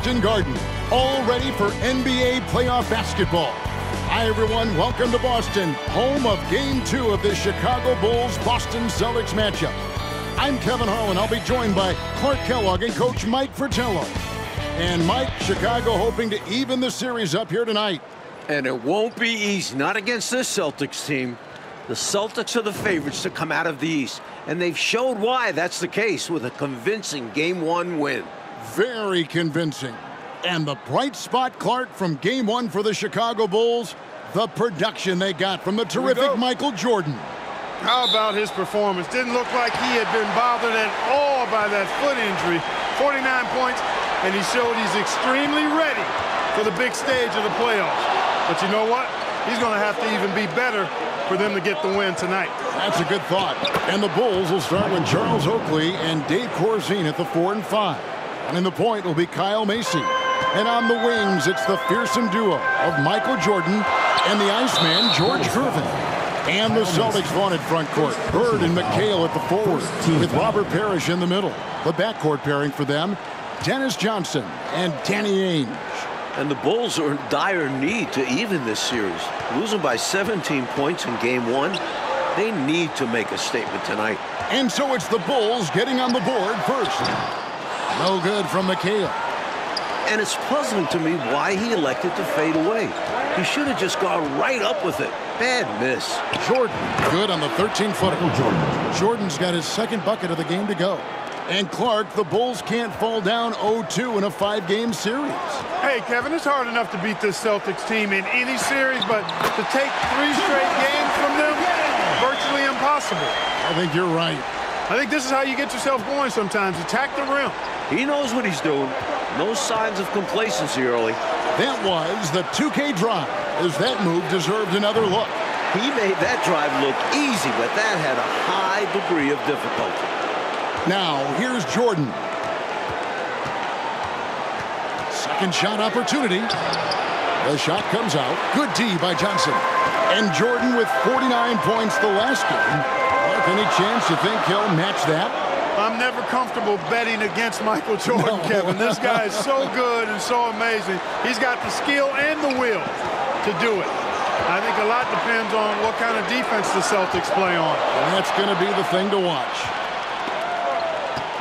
Boston Garden, all ready for NBA playoff basketball. Hi, everyone. Welcome to Boston, home of Game 2 of the Chicago Bulls-Boston Celtics matchup. I'm Kevin Harlan. I'll be joined by Clark Kellogg and Coach Mike Fratello. And Mike, Chicago hoping to even the series up here tonight. And it won't be easy, not against this Celtics team. The Celtics are the favorites to come out of the East, and they've showed why that's the case with a convincing Game 1 win. Very convincing. And the bright spot, Clark, from Game 1 for the Chicago Bulls, the production they got from the terrific Michael Jordan. How about his performance? Didn't look like he had been bothered at all by that foot injury. 49 points, and he showed he's extremely ready for the big stage of the playoffs. But you know what? He's going to have to even be better for them to get the win tonight. That's a good thought. And the Bulls will start with Charles Oakley and Dave Corzine at the 4 and 5. And in the point will be Kyle Macy. And on the wings, it's the fearsome duo of Michael Jordan and the Iceman, George Gervin. And the Celtics vaunted front court. Bird and McHale at the forward, with Robert Parish in the middle. The backcourt pairing for them, Dennis Johnson and Danny Ainge. And the Bulls are in dire need to even this series. Losing by 17 points in game one, they need to make a statement tonight. And so it's the Bulls getting on the board first. No good from McHale. And it's puzzling to me why he elected to fade away. He should have just gone right up with it. Bad miss. Jordan, good on the 13-footer. Jordan. Jordan's got his second bucket of the game to go. And Clark, the Bulls can't fall down 0-2 in a five-game series. Hey, Kevin, it's hard enough to beat this Celtics team in any series, but to take three straight games from them, virtually impossible. I think you're right. I think this is how you get yourself going sometimes. Attack the rim. He knows what he's doing. No signs of complacency early. That was the 2K drive, as that move deserved another look. He made that drive look easy, but that had a high degree of difficulty. Now, here's Jordan. Second shot opportunity. The shot comes out. Good D by Johnson. And Jordan with 49 points the last game. Mark, any chance you think he'll match that? I'm never comfortable betting against Michael Jordan, no. Kevin. This guy is so good and so amazing. He's got the skill and the will to do it. I think a lot depends on what kind of defense the Celtics play on. And that's going to be the thing to watch.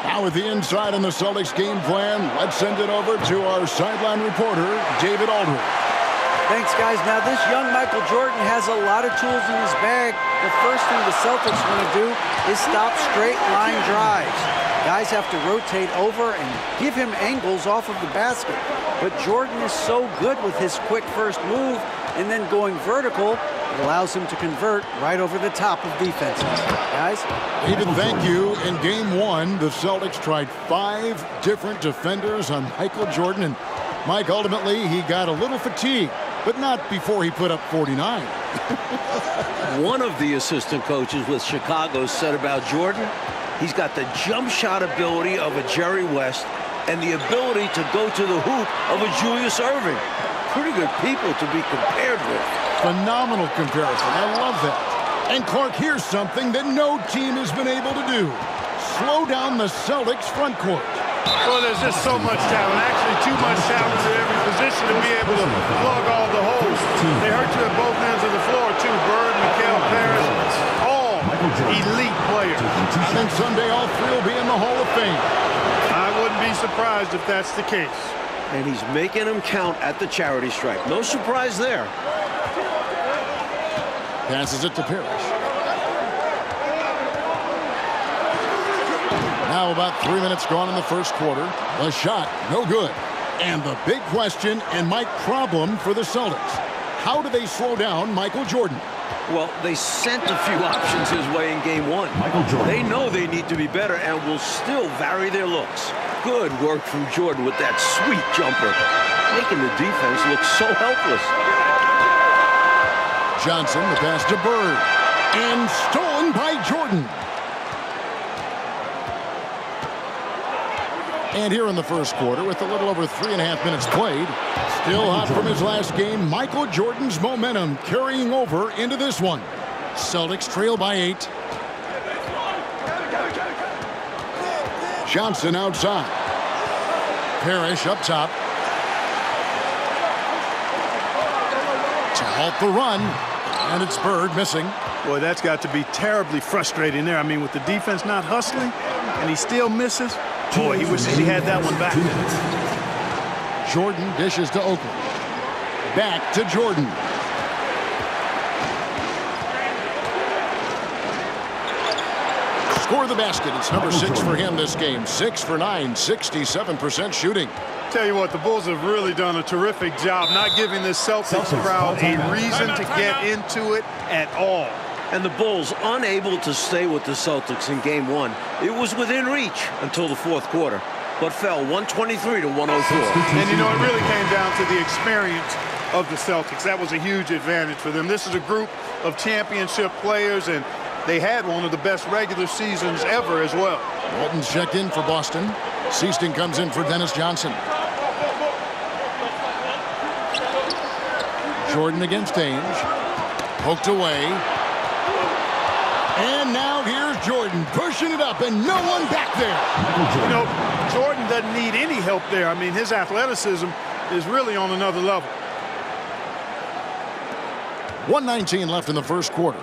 Now with the inside on the Celtics game plan, let's send it over to our sideline reporter, David Aldridge. Thanks, guys. Now, this young Michael Jordan has a lot of tools in his bag. The first thing the Celtics want to do is stop straight line drives. Guys have to rotate over and give him angles off of the basket. But Jordan is so good with his quick first move and then going vertical, it allows him to convert right over the top of defenses. Guys? David, thank you. In game one, the Celtics tried five different defenders on Michael Jordan. And Mike, ultimately, he got a little fatigued but not before he put up 49. One of the assistant coaches with Chicago said about Jordan, he's got the jump shot ability of a Jerry West and the ability to go to the hoop of a Julius Erving. Pretty good people to be compared with. Phenomenal comparison. I love that. And Clark, here's something that no team has been able to do. Slow down the Celtics front court. Well, there's just so much talent, actually too much talent at every position to be able to plug all the holes. They hurt you at both ends of the floor, too. Bird, McHale, Parish, all elite players. I think someday all three will be in the Hall of Fame. I wouldn't be surprised if that's the case. And he's making them count at the charity stripe. No surprise there. Passes it to Parish. Now about three minutes gone in the first quarter. The shot, no good. And the big question and Mike problem for the Celtics. How do they slow down Michael Jordan? Well, they sent a few options his way in game one. Michael Jordan. They know they need to be better and will still vary their looks. Good work from Jordan with that sweet jumper, making the defense look so helpless. Johnson, the pass to Bird, and stolen by Jordan. And here in the first quarter, with a little over three and a half minutes played, still hot from his last game, Michael Jordan's momentum carrying over into this one. Celtics trail by eight. Johnson outside. Parish up top. To halt the run. And it's Bird missing. Boy, that's got to be terribly frustrating there. I mean, with the defense not hustling and he still misses, boy, he wishes he had that one back. Jordan dishes to Oakley. Back to Jordan. Score the basket. It's number six for him this game. Six for nine, 67% shooting. Tell you what, the Bulls have really done a terrific job not giving this Celtics crowd a reason to get into it at all. And the Bulls unable to stay with the Celtics in game one. It was within reach until the fourth quarter, but fell 123 to 104. And you know, it really came down to the experience of the Celtics. That was a huge advantage for them. This is a group of championship players, and they had one of the best regular seasons ever as well. Walton's checked in for Boston. Sichting comes in for Dennis Johnson. Jordan against Ainge. Poked away. And now here's Jordan pushing it up and no one back there. You know, Jordan doesn't need any help there. I mean, his athleticism is really on another level. 119 left in the first quarter.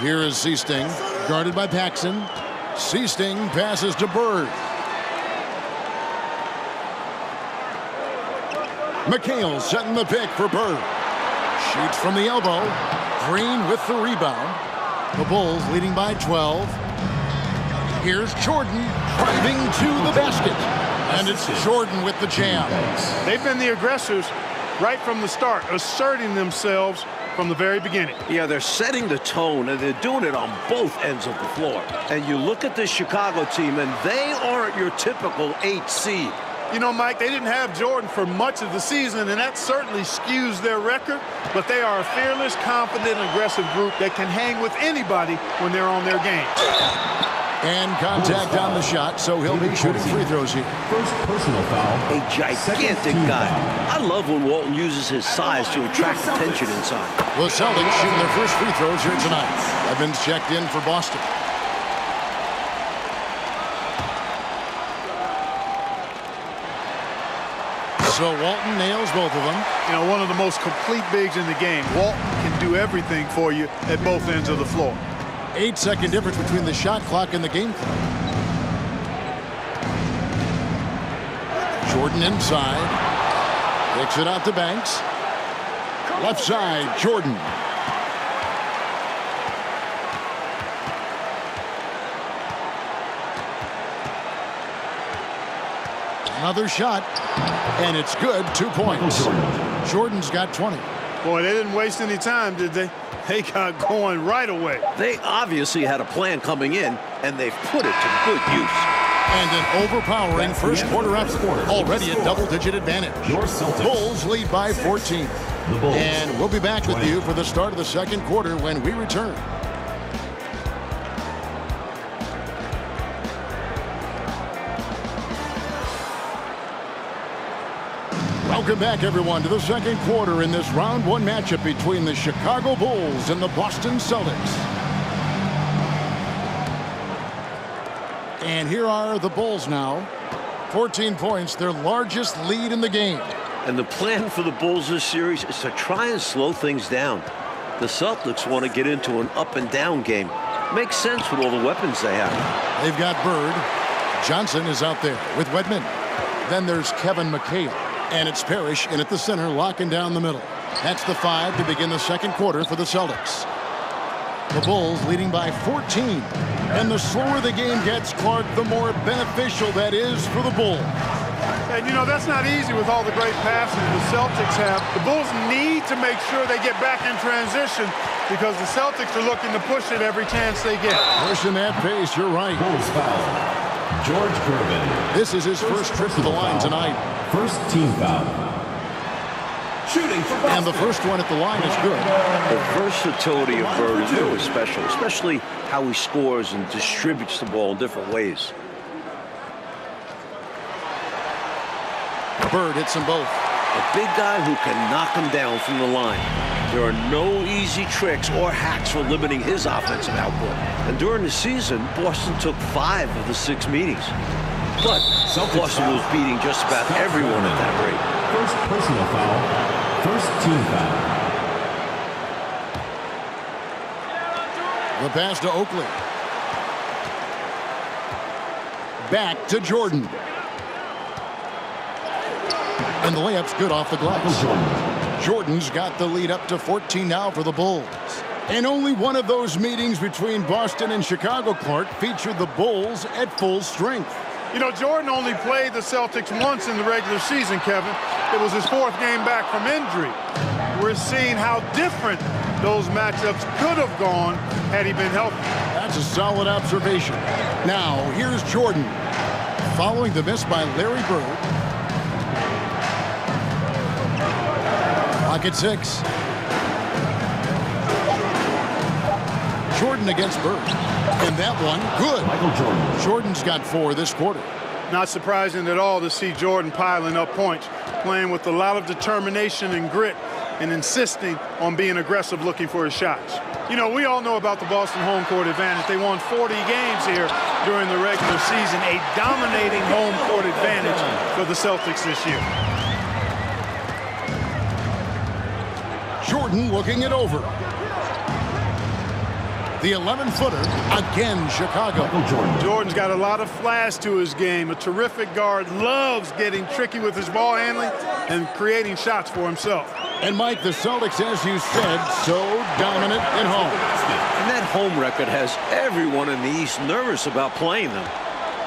Here is Sichting, guarded by Paxson. Sichting passes to Bird. McHale setting the pick for Bird. Shoots from the elbow. Green with the rebound. The Bulls leading by 12. Here's Jordan driving to the basket. And it's Jordan with the jam. They've been the aggressors right from the start, asserting themselves from the very beginning. Yeah, they're setting the tone, and they're doing it on both ends of the floor. And you look at this Chicago team, and they aren't your typical eight seed. You know, Mike, they didn't have Jordan for much of the season, and that certainly skews their record, but they are a fearless, confident, aggressive group that can hang with anybody when they're on their game. And contact on the shot, so he'll be shooting free throws here. First personal foul. A gigantic guy. I love when Walton uses his size to attract attention inside. The Celtics shooting their first free throws here tonight. Evans checked in for Boston. So Walton nails both of them. You know, one of the most complete bigs in the game. Walton can do everything for you at both ends of the floor. Eight second difference between the shot clock and the game clock. Jordan inside. Kicks it out to Banks. Left side, Jordan. Another shot, and it's good. Two points. Jordan's got 20. Boy, they didn't waste any time, did they? They got going right away. They obviously had a plan coming in, and they've put it to good use. And an overpowering first quarter effort. Already a double-digit advantage. Bulls lead by 14. And we'll be back with you for the start of the second quarter when we return. Welcome back, everyone, to the second quarter in this round one matchup between the Chicago Bulls and the Boston Celtics. And here are the Bulls now. 14 points, their largest lead in the game. And the plan for the Bulls this series is to try and slow things down. The Celtics want to get into an up and down game. Makes sense with all the weapons they have. They've got Bird. Johnson is out there with Wedman. Then there's Kevin McHale. And it's Parish in at the center, locking down the middle. That's the five to begin the second quarter for the Celtics. The Bulls leading by 14. And the slower the game gets, Clark, the more beneficial that is for the Bulls. And, you know, that's not easy with all the great passes the Celtics have. The Bulls need to make sure they get back in transition because the Celtics are looking to push it every chance they get. Pushing that pace, you're right. Bulls foul. George Gervin. This is his first trip to the line tonight. First team foul. Shooting for Boston. And the first one at the line is good. The versatility of Bird is really special, especially how he scores and distributes the ball in different ways. Bird hits them both. A big guy who can knock him down from the line. There are no easy tricks or hacks for limiting his offensive output. And during the season, Boston took five of the six meetings. But Boston was beating just about everyone at that rate. First personal foul. First team foul. The pass to Oakley. Back to Jordan. And the layup's good off the glass. Jordan's got the lead up to 14 now for the Bulls. And only one of those meetings between Boston and Chicago, Clark, featured the Bulls at full strength. You know, Jordan only played the Celtics once in the regular season, Kevin. It was his fourth game back from injury. We're seeing how different those matchups could have gone had he been healthy. That's a solid observation. Now, here's Jordan. Following the miss by Larry Bird. Pocket six. Jordan against Bird. And that one, good. Michael Jordan. Jordan's got four this quarter. Not surprising at all to see Jordan piling up points, playing with a lot of determination and grit and insisting on being aggressive looking for his shots. You know, we all know about the Boston home court advantage. They won 40 games here during the regular season, a dominating home court advantage for the Celtics this year. Jordan looking it over. The 11-footer, again Chicago. Jordan. Jordan's got a lot of flash to his game. A terrific guard, loves getting tricky with his ball handling and creating shots for himself. And Mike, the Celtics, as you said, so dominant at home. And that home record has everyone in the East nervous about playing them.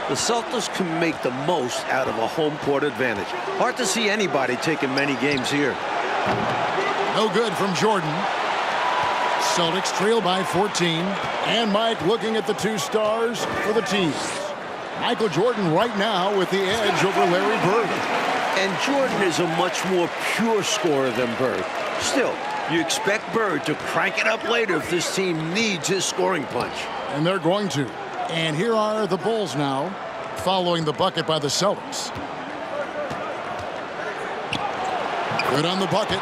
The Celtics can make the most out of a home court advantage. Hard to see anybody taking many games here. No good from Jordan. Celtics trail by 14. And Mike looking at the two stars for the teams. Michael Jordan right now with the edge over Larry Bird. And Jordan is a much more pure scorer than Bird. Still, you expect Bird to crank it up later if this team needs his scoring punch. And they're going to. And here are the Bulls now, following the bucket by the Celtics. Good on the bucket.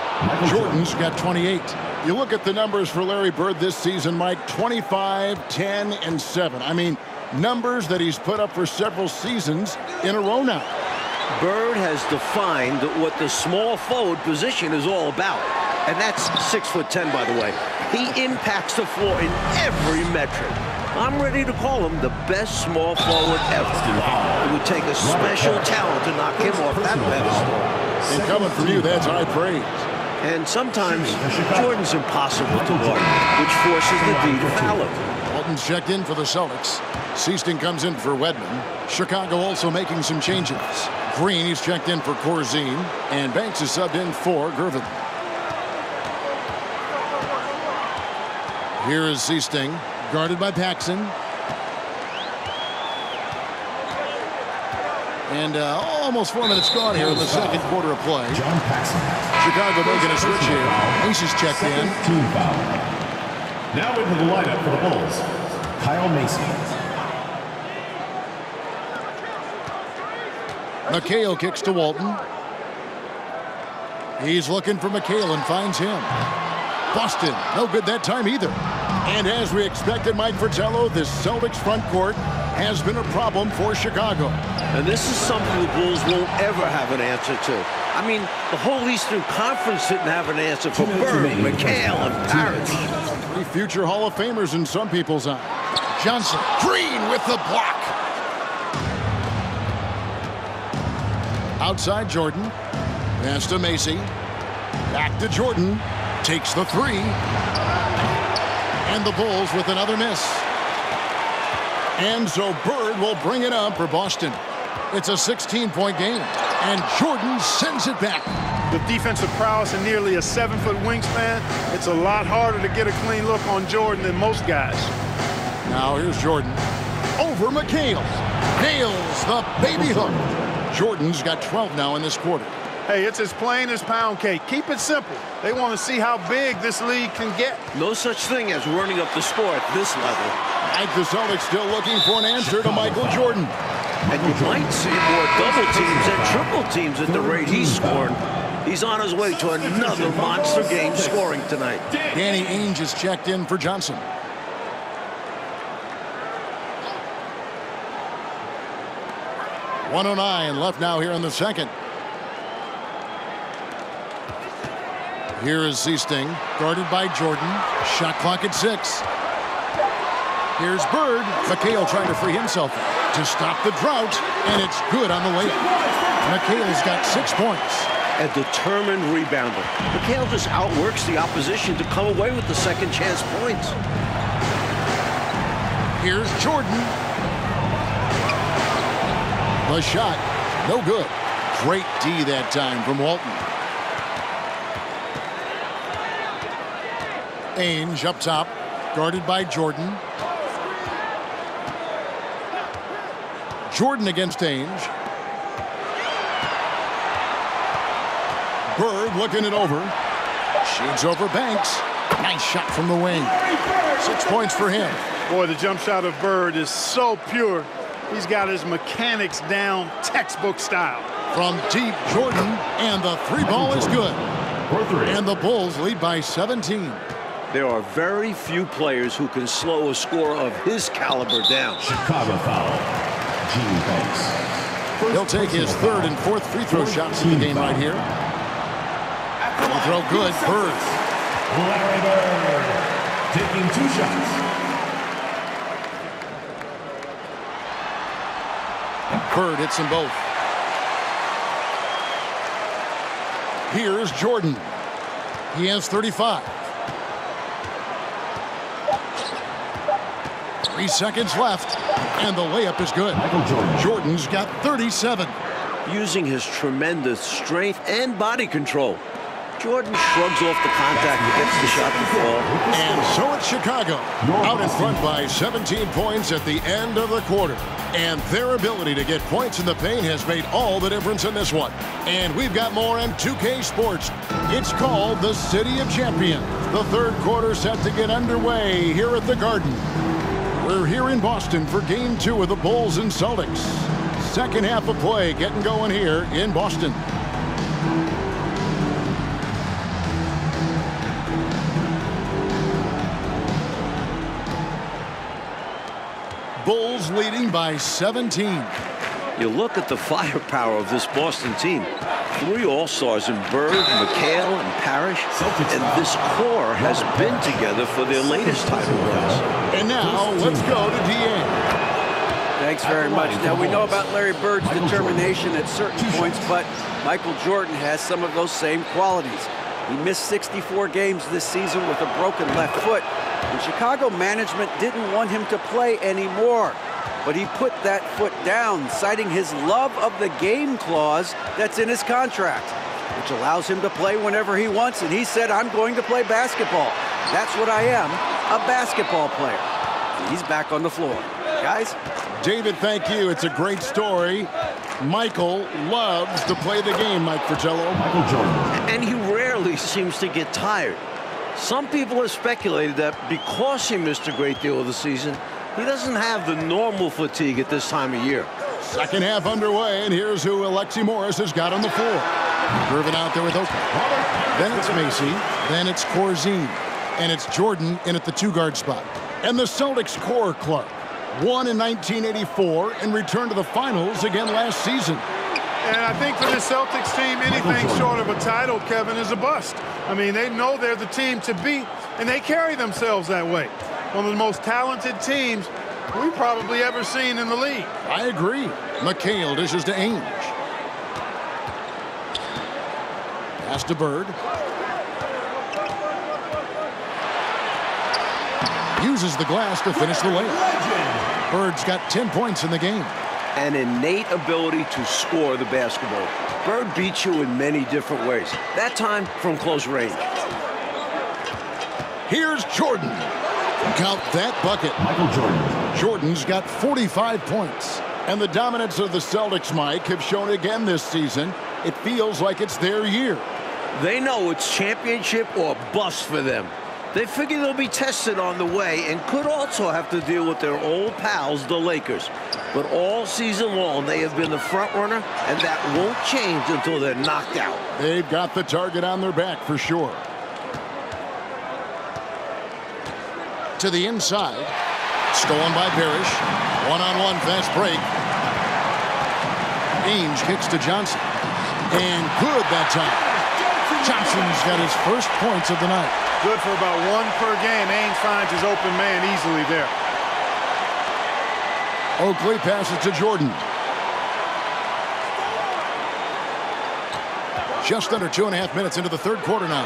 Jordan's got 28. You look at the numbers for Larry Bird this season, Mike, 25, 10, and 7. I mean, numbers that he's put up for several seasons in a row now. Bird has defined what the small forward position is all about. And that's six foot ten, by the way. He impacts the floor in every metric. I'm ready to call him the best small forward ever. It would take a special talent to knock him off that pedestal. And coming from you, that's high praise. And sometimes Jordan's impossible to guard, which forces the D to foul him. Walton's checked in for the Celtics. Sichting comes in for Wedman. Chicago also making some changes. Green, he's checked in for Corzine. And Banks is subbed in for Gervin. Here is Sichting, guarded by Paxson. And uh, almost four minutes gone here in the second quarter of play. John Paxson. Chicago making a switch here. Macy's checked in. team foul. Now into the lineup for the Bulls. Kyle Macy. McHale kicks to Walton. He's looking for McHale and finds him. Boston, no good that time either. And as we expected, Mike Fratello, this Celtics front court has been a problem for Chicago. And this is something the Bulls won't ever have an answer to. I mean, the whole Eastern Conference didn't have an answer for Bird. McHale, and Two Parish. minutes. Three future Hall of Famers in some people's eyes. Johnson, Green with the block. Outside Jordan. Pass to Macy. Back to Jordan. Takes the three. And the Bulls with another miss. And so Bird will bring it up for Boston. It's a 16-point game. And Jordan sends it back. With defensive prowess and nearly a seven-foot wingspan, it's a lot harder to get a clean look on Jordan than most guys. Now here's Jordan. Over McHale. Nails the baby hook. Jordan's got 12 now in this quarter. Hey, it's as plain as pound cake. Keep it simple. They want to see how big this league can get. No such thing as running up the score at this level. Mike the Celtics still looking for an answer to Michael Jordan. And you might see more double teams and triple teams at the rate he's scoring. He's on his way to another monster game scoring tonight. Danny Ainge is checked in for Johnson. One oh nine left now here in the second. Here is Sichting, guarded by Jordan. Shot clock at six. Here's Bird. McHale trying to free himself to stop the drought, and it's good on the layup. McHale's got six points. A determined rebounder. McHale just outworks the opposition to come away with the second chance points. Here's Jordan. The shot, no good. Great D that time from Walton. Ainge up top, guarded by Jordan. Jordan against Ainge. Bird looking it over. Shoots over Banks. Nice shot from the wing. Six points for him. Boy, the jump shot of Bird is so pure. He's got his mechanics down textbook style. From deep, Jordan, and the three ball is good. And the Bulls lead by 17. There are very few players who can slow a score of his caliber down. Chicago foul. Gene Banks. First He'll take his third and fourth free throw shots of the game right here. The throw good. Bird. Larry Bird taking two shots. Bird hits them both. Here's Jordan. He has 35. Three seconds left, and the layup is good. Jordan. Jordan's got 37. Using his tremendous strength and body control. Jordan shrugs off the contact and gets the shot to fall. And so it's Chicago, out in front by 17 points at the end of the quarter. And their ability to get points in the paint has made all the difference in this one. And we've got more on 2K Sports. It's called the City of Champions. The third quarter set to get underway here at the Garden. We're here in Boston for game two of the Bulls and Celtics. Second half of play getting going here in Boston. Bulls leading by 17. You look at the firepower of this Boston team. Three All-Stars in Bird, McHale, and Parish. And this core has been together for their latest title runs. And now let's go to DA. Thanks very much. Now, we know about Larry Bird's determination at certain points, but Michael Jordan has some of those same qualities. He missed 64 games this season with a broken left foot, and Chicago management didn't want him to play anymore. But he put that foot down, citing his love of the game clause that's in his contract, which allows him to play whenever he wants. And he said, I'm going to play basketball. That's what I am, a basketball player. And he's back on the floor. Guys, David, thank you. It's a great story. Michael loves to play the game, Mike Fratello. Michael Jordan. And he rarely seems to get tired. Some people have speculated that because he missed a great deal of the season, he doesn't have the normal fatigue at this time of year. Second half underway, and here's who Alexi Morris has got on the floor. Gervin out there with Oakley. Then it's Macy. Then it's Corzine. And it's Jordan in at the two-guard spot. And the Celtics core Clark won in 1984 and returned to the finals again last season. And I think for this Celtics team, anything short of a title, Kevin, is a bust. I mean, they know they're the team to beat, and they carry themselves that way. One of the most talented teams we've probably ever seen in the league. I agree. McHale dishes to Ainge. Pass to Bird. Uses the glass to finish the layup. Bird's got 10 points in the game. An innate ability to score the basketball. Bird beats you in many different ways. That time from close range. Here's Jordan. Count that bucket. Michael Jordan. Jordan's got 45 points. And the dominance of the Celtics, Mike, have shown again this season. It feels like it's their year. They know it's championship or bust for them. They figure they'll be tested on the way and could also have to deal with their old pals, the Lakers. But all season long, they have been the front runner, and that won't change until they're knocked out. They've got the target on their back for sure. To the inside. Stolen by Parish. One-on-one -on -one fast break. Ainge kicks to Johnson. And good that time. Johnson's got his first points of the night. Good for about one per game. Ainge finds his open man easily there. Oakley passes to Jordan. Just under two and a half minutes into the third quarter now.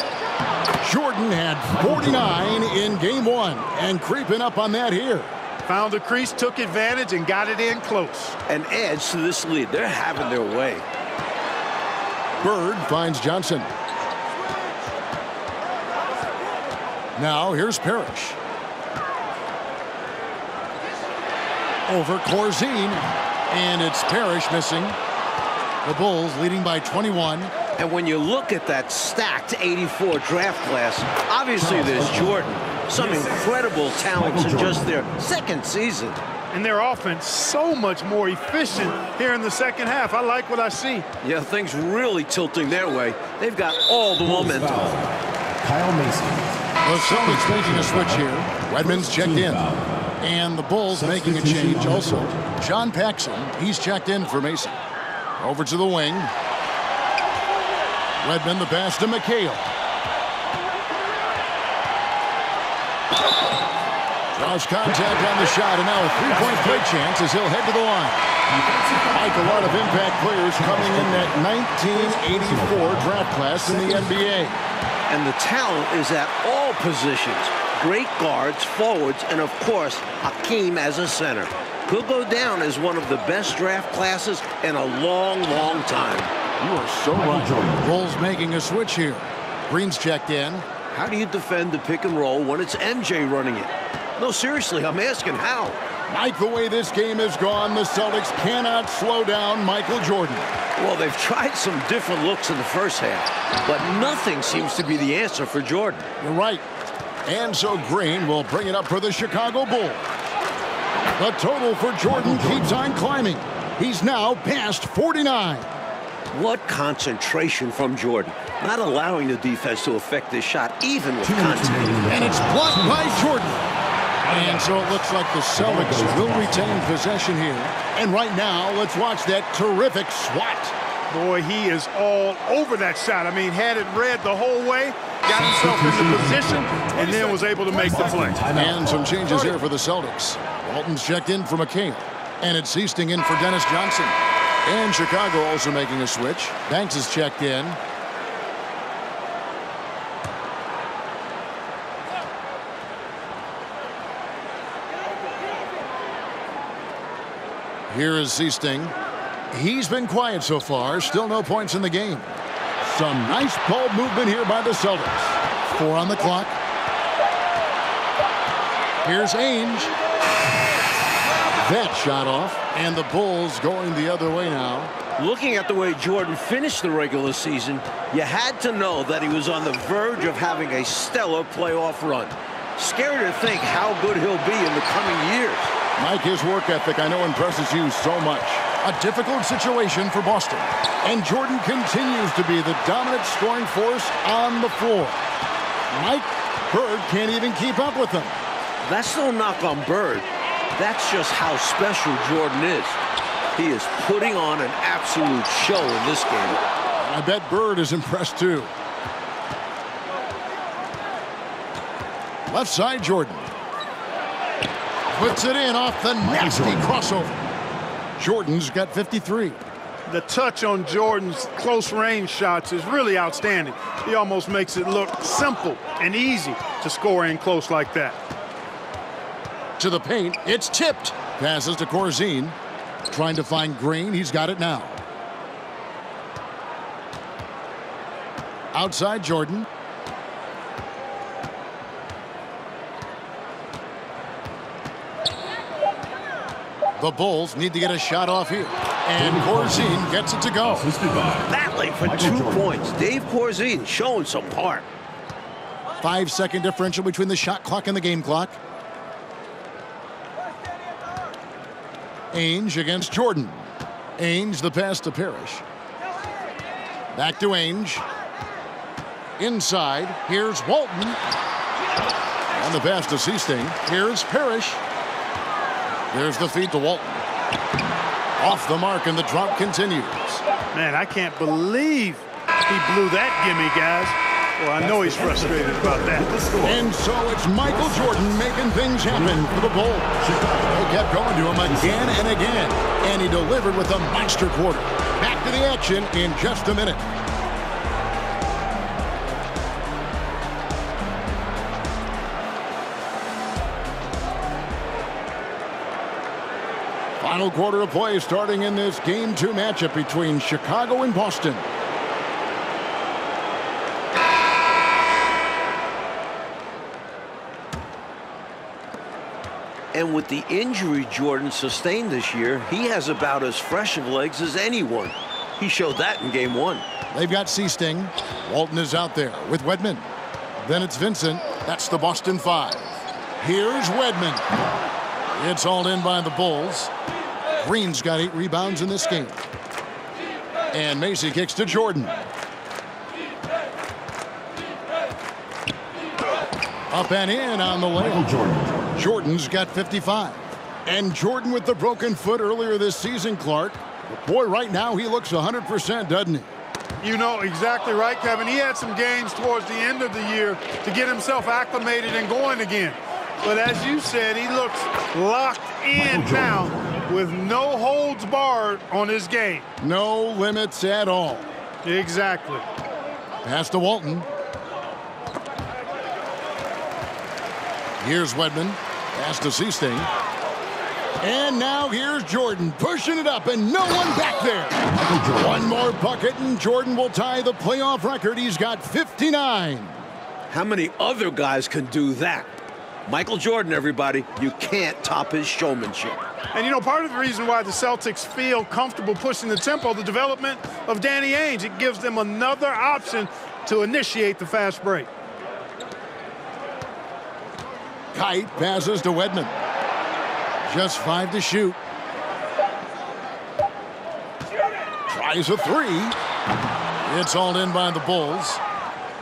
Jordan had 49 in game one and creeping up on that here. Found the crease, took advantage, and got it in close. And adds to this lead. They're having their way. Bird finds Johnson. Now here's Parish. Over Corzine. And it's Parish missing. The Bulls leading by 21. And when you look at that stacked 84 draft class, obviously there's Jordan. Some incredible talents in just their second season. And their offense so much more efficient here in the second half. I like what I see. Yeah, things really tilting their way. They've got all the momentum. Kyle Macy. The Celtics making a switch here. Wedman's checked in. And the Bulls making a change also. John Paxson, he's checked in for Macy. Over to the wing. Wedman the pass to McHale. Draws contact on the shot, and now a three-point play chance as he'll head to the line. Like a lot of impact players coming in that 1984 draft class in the NBA. And the talent is at all positions. Great guards, forwards, and of course, Hakeem as a center. Could go down as one of the best draft classes in a long, long time. You are so right. Bulls making a switch here. Green's checked in. How do you defend the pick and roll when it's MJ running it? No, seriously, I'm asking how. Like the way this game has gone, the Celtics cannot slow down Michael Jordan. Well, they've tried some different looks in the first half, but nothing seems to be the answer for Jordan. You're right. And so Green will bring it up for the Chicago Bulls. The total for Jordan keeps on climbing. He's now past 49. What concentration from Jordan. Not allowing the defense to affect this shot, even with contact. And it's blocked by Jordan. And so it looks like the Celtics will retain possession here. And right now, let's watch that terrific swat. Boy, he is all over that shot. I mean, had it read the whole way, got himself into position, and then was able to make the play. And some changes here for the Celtics. Walton's checked in for McHale. And it's Easting in for Dennis Johnson. And Chicago also making a switch. Banks is checked in. Here is Sichting. He's been quiet so far. Still no points in the game. Some nice ball movement here by the Celtics. Four on the clock. Here's Ainge. That shot off. And the Bulls going the other way now. Looking at the way Jordan finished the regular season, you had to know that he was on the verge of having a stellar playoff run. Scary to think how good he'll be in the coming years. Mike, his work ethic I know impresses you so much. A difficult situation for Boston. And Jordan continues to be the dominant scoring force on the floor. Mike Bird can't even keep up with him. That's no knock on Bird. That's just how special Jordan is. He is putting on an absolute show in this game. I bet Bird is impressed too. Left side, Jordan. Puts it in off the nasty crossover. Jordan's got 53. The touch on Jordan's close range shots is really outstanding. He almost makes it look simple and easy to score in close like that. To the paint, it's tipped. Passes to Corzine. Trying to find Green. He's got it now. Outside Jordan. The Bulls need to get a shot off here. And Corzine gets it to go. Battling for two points. Dave Corzine showing some heart. Five second differential between the shot clock and the game clock. Ainge against Jordan. Ainge the pass to Parish. Back to Ainge. Inside. Here's Walton. On the pass to Sichting. Here's Parish. There's the feed to Walton. Off the mark and the drop continues. Man, I can't believe he blew that gimme, guys. Well, I know he's frustrated about that. And so it's Michael Jordan making things happen for the Bulls. They kept going to him again and again, and he delivered with a monster quarter. Back to the action in just a minute. Final quarter of play starting in this Game 2 matchup between Chicago and Boston. And with the injury Jordan sustained this year, he has about as fresh of legs as anyone. He showed that in game one. They've got Sichting. Walton is out there with Wedman. Then it's Vincent. That's the Boston Five. Here's Wedman. It's all in by the Bulls. Green's got eight rebounds in this game. And Macy kicks to Jordan. Up and in on the Michael. Jordan. Jordan's got 55. And Jordan with the broken foot earlier this season, Clark. Boy, right now he looks 100%, doesn't he? You know exactly right, Kevin. He had some games towards the end of the year to get himself acclimated and going again. But as you said, he looks locked in now with no holds barred on his game. No limits at all. Exactly. Pass to Walton. Here's Wedman. Pass to Sichting. And now here's Jordan pushing it up and no one back there. One more bucket and Jordan will tie the playoff record. He's got 59. How many other guys can do that? Michael Jordan, everybody, you can't top his showmanship. And you know, part of the reason why the Celtics feel comfortable pushing the tempo, the development of Danny Ainge, it gives them another option to initiate the fast break. Kite passes to Wedman. Just five to shoot. Tries a three. It's all in by the Bulls.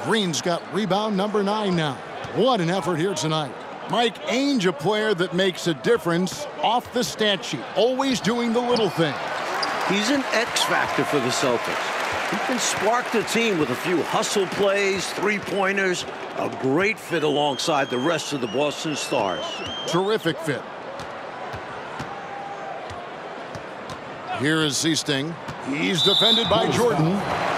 Green's got rebound number nine now. What an effort here tonight. Mike Ainge, a player that makes a difference off the stat sheet, always doing the little thing. He's an X factor for the Celtics. He can spark the team with a few hustle plays, three-pointers, a great fit alongside the rest of the Boston Stars. Terrific fit. Here is Sichting. He's defended by Jordan.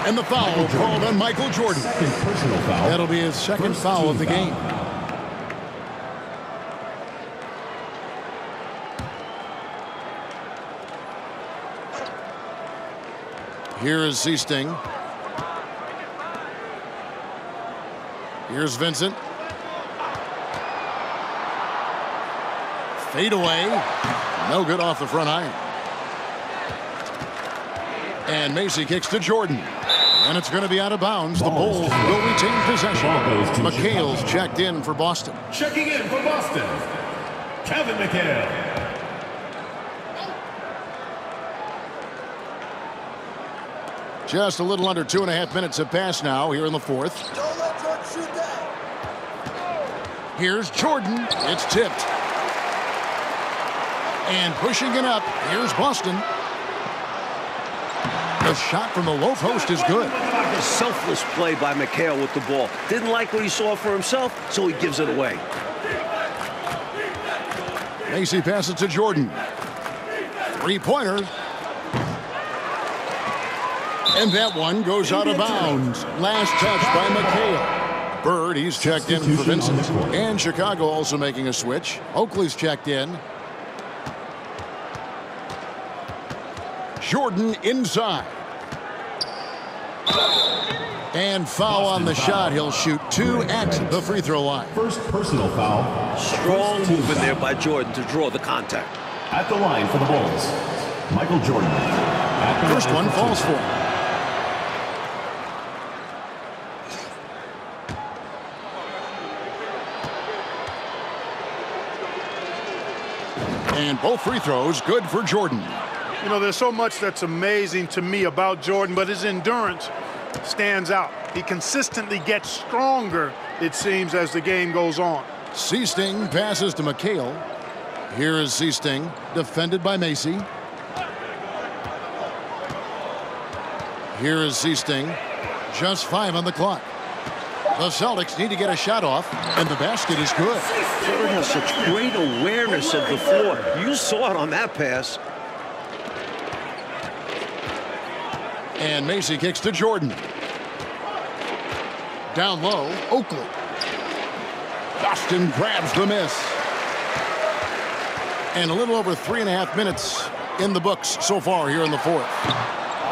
And the foul called on Michael Jordan. Second personal foul. That'll be his second First foul of the foul. game. Here is Sichting. Here's Vincent. Fade away. No good off the front iron. And Macy kicks to Jordan. And it's going to be out of bounds. The Bulls will retain possession. Ball goes to McHale's checked in for Boston. Checking in for Boston, Kevin McHale. Just a little under two and a half minutes have passed now here in the fourth. Don't let Jordan shoot that. Here's Jordan. It's tipped. And pushing it up. Here's Boston. The shot from the low post is good. A selfless play by McHale with the ball. Didn't like what he saw for himself, so he gives it away. Macy passes to Jordan. Three-pointer. And that one goes out of bounds. Last touch by McHale. Bird, he's checked in for Vincent. And Chicago also making a switch. Oakley's checked in. Jordan inside. And foul on the shot. He'll shoot two at the free throw line. First personal foul. Strong First move in there by Jordan to draw the contact. At the line for the Bulls, Michael Jordan. First one falls for him. And both free throws good for Jordan. You know, there's so much that's amazing to me about Jordan, but his endurance stands out. He consistently gets stronger, it seems, as the game goes on. Sichting passes to McHale. Here is Sichting, defended by Macy. Here is Sichting, just five on the clock. The Celtics need to get a shot off, and the basket is good. Ford has such great awareness of the floor. You saw it on that pass. And Macy kicks to Jordan. Down low, Oakley. Boston grabs the miss. And a little over three and a half minutes in the books so far here in the fourth.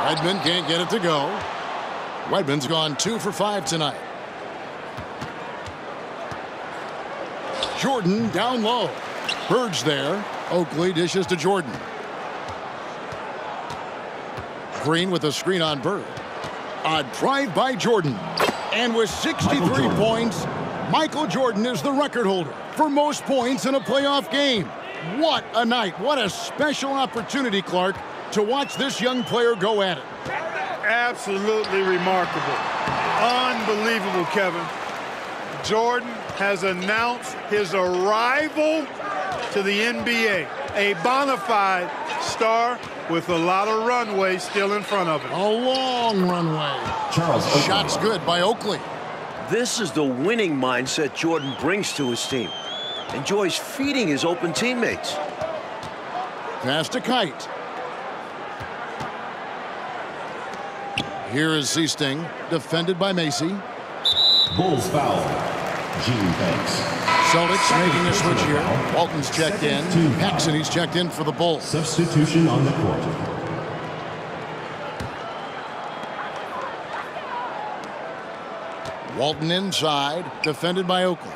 Redmond can't get it to go. Redmond's gone two for five tonight. Jordan down low. Bird's there. Oakley dishes to Jordan. Green with a screen on Bird. A drive by Jordan. And with 63 points, Michael Jordan is the record holder for most points in a playoff game. What a night. What a special opportunity, Clark, to watch this young player go at it. Absolutely remarkable. Unbelievable, Kevin. Jordan has announced his arrival to the NBA. A bona fide star with a lot of runway still in front of him. A long runway. Charles Oakley. Shots good by Oakley. This is the winning mindset Jordan brings to his team. Enjoys feeding his open teammates. Pass to Kite. Here is Sichting, defended by Macy. Bulls foul. Gene Banks. Celtics making a switch here. Walton's checked in. Paxson, he's checked in for the Bulls. Substitution on the court. Walton inside, defended by Oakley.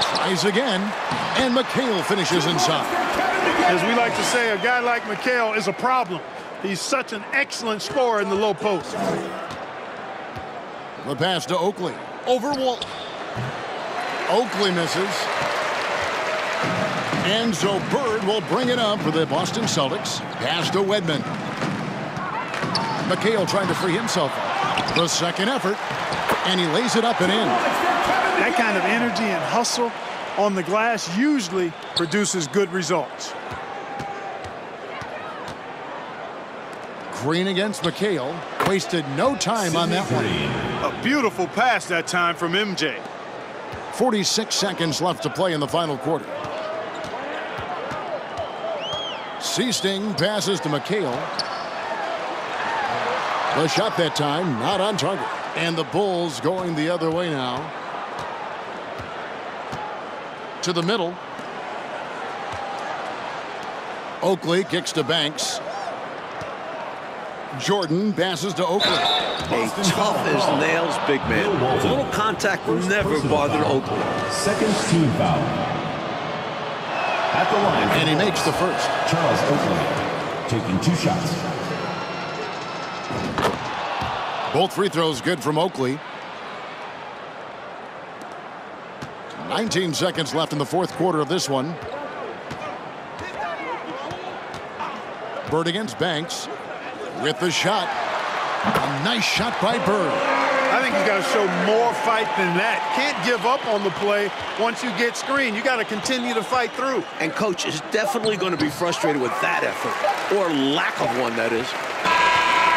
Tries again, and McHale finishes inside. As we like to say, a guy like McHale is a problem. He's such an excellent scorer in the low post. The pass to Oakley. Over Walton. Oakley misses. And so Bird will bring it up for the Boston Celtics. Pass to Wedman. McHale trying to free himself up. The second effort. And he lays it up and in. That kind of energy and hustle on the glass usually produces good results. Green against McHale. Wasted no time on that one. A beautiful pass that time from MJ. 46 seconds left to play in the final quarter. Sichting passes to McHale. The shot that time not on target. And the Bulls going the other way now. To the middle. Oakley kicks to Banks. Jordan passes to Oakley. A tough as nails big man. A little contact never bothered Oakley. Second team foul. At the line. And he makes the first. Charles Oakley taking two shots. Both free throws good from Oakley. 19 seconds left in the fourth quarter of this one. Bird against Banks with the shot. A nice shot by Bird. I think he's got to show more fight than that. Can't give up on the play once you get screened. You got to continue to fight through. And coach is definitely going to be frustrated with that effort, or lack of one, that is.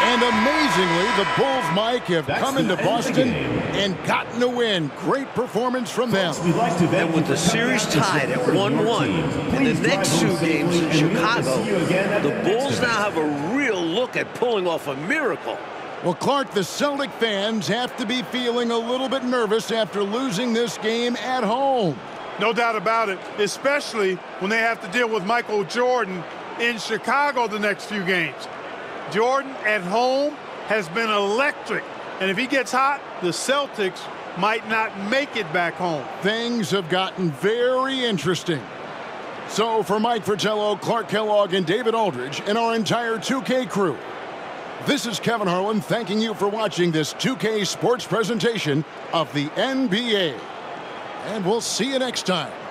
And amazingly, the Bulls, Mike, have That's come into end of the Boston and gotten a win. Great performance from them. We'd like And with the series tied at 1-1, team. and the next two games in safely, and we hope to Chicago, see you again at the Bulls now have a real look at pulling off a miracle. Well, Clark, the Celtic fans have to be feeling a little bit nervous after losing this game at home. No doubt about it, especially when they have to deal with Michael Jordan in Chicago the next few games. Jordan at home has been electric, and if he gets hot, the Celtics might not make it back home. Things have gotten very interesting. So for Mike Fratello, Clark Kellogg, and David Aldridge, and our entire 2K crew, this is Kevin Harlan thanking you for watching this 2K sports presentation of the NBA. And we'll see you next time.